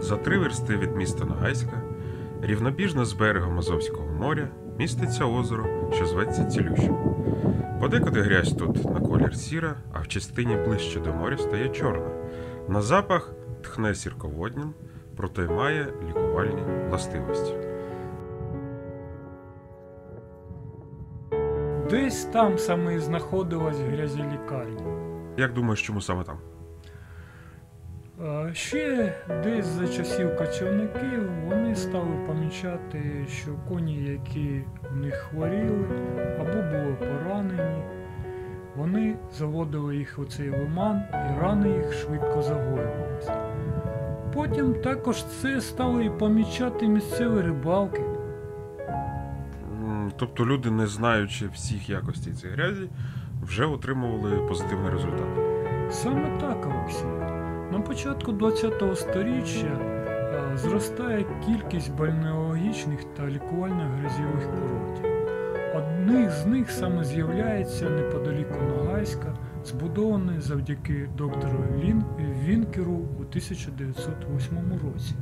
За три версти від міста Ногайська, рівнобіжно з берегом Азовського моря, міститься озеро, що зветься Цілющим. Подекуди грязь тут на колір сіра, а в частині ближче до моря стає чорна. На запах тхне сірководнім, проте має лікувальні властивості. Десь там саме і знаходилась грязілікарня. Як думаєш, чому саме там? Ще десь за часів кочівників вони стали помічати, що коні, які в них хворіли або були поранені, вони заводили їх у цей лиман і рани їх швидко загоювалися. Потім також це стали помічати місцеві рибалки. Тобто люди, не знаючи всіх якостей цієї грязі, вже отримували позитивний результат. Саме так, Олексій. На початку ХХ століття е, зростає кількість бальнеологічних та лікувальних грязьових курортів. Одних з них саме з'являється неподаліку Ногайська, збудований завдяки доктору Лін... Вінкеру у 1908 році.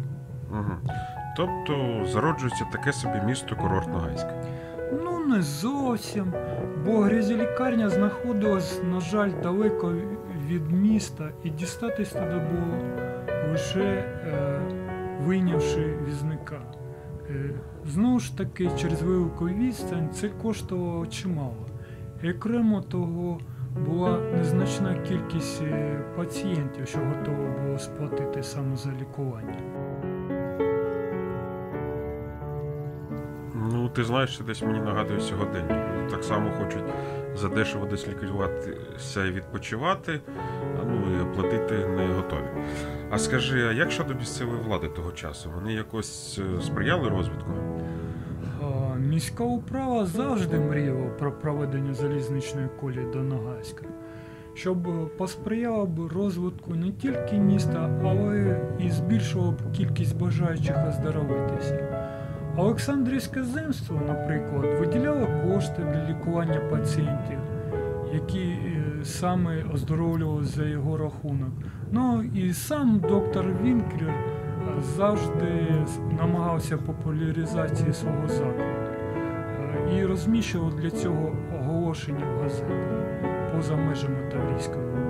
Угу. Тобто зароджується таке собі місто курорт Ногайська. Ну, не зовсім, бо грязілікарня знаходилась, на жаль, далеко від міста, і дістатись туди було лише е, вийнявши візника. Е, знову ж таки, через велику відстань це коштувало чимало. Окремо того була незначна кількість е, пацієнтів, що готово було сплатити саме за лікування. Ну, ти знаєш, десь мені нагадує сьогодення. Так само хочуть задешево десь лікуватися і відпочивати, ну і оплатити не готові. А скажи, а як щодо місцевої влади того часу? Вони якось е, сприяли розвитку? Міська управа завжди мріяла про проведення залізничної колії до Ногайська, щоб посприяла б розвитку не тільки міста, але і збільшила б кількість бажаючих оздоровитися. Олександрівське земство, наприклад, виділяло кошти для лікування пацієнтів, які е, саме оздоровлювалися за його рахунок. Ну і сам доктор Вінклер е, завжди намагався популяризації свого закладу е, і розміщував для цього оголошення в газетах поза межами Таврійської губернії.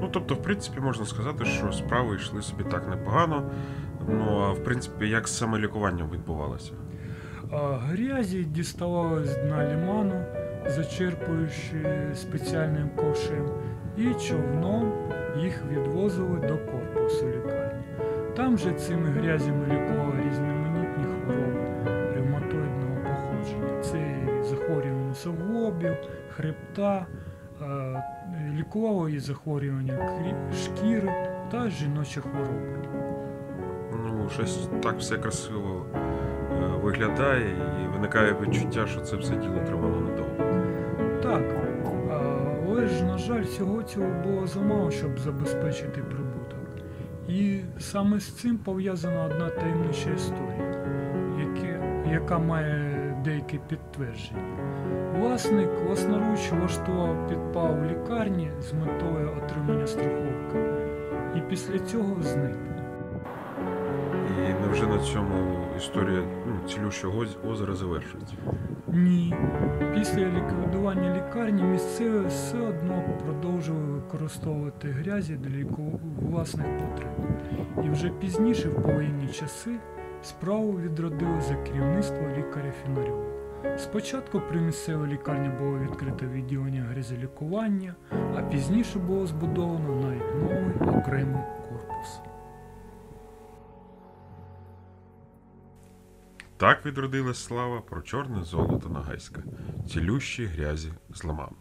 Ну, тобто, в принципі, можна сказати, що справи йшли собі так непогано. Ну, а в принципі, як саме лікування відбувалося? Грязі діставали з дна ліману, зачерпуючи спеціальним ковшем, і човном їх відвозили до корпусу лікарні. Там же цими грязями лікували різноманітні хвороби ревматоїдного походження. Це захворювання суглобів, хребта, лікували і захворювання шкіри та жіночі хвороби. Щось так все красиво е, виглядає, і виникає відчуття, що це все діло тривало недовго. Так, але ж, на жаль, всього цього було замало, щоб забезпечити прибуток. І саме з цим пов'язана одна таємнича історія, яка має деякі підтвердження. Власник власноруч влаштував підпал в лікарні з метою отримання страховки, і після цього зник. І невже на цьому історія ну, цілющого озера завершується? Ні. Після ліквідування лікарні місцеві все одно продовжували використовувати грязі для власних потреб. І вже пізніше, в повоєнні часи, справу відродили за керівництво лікаря Фінарьова. Спочатку при місцевій лікарні було відкрите відділення грязелікування, а пізніше було збудовано навіть новий окремий корпус. Так відродилась слава про чорне золото Нагайська, цілющі грязі з ламану.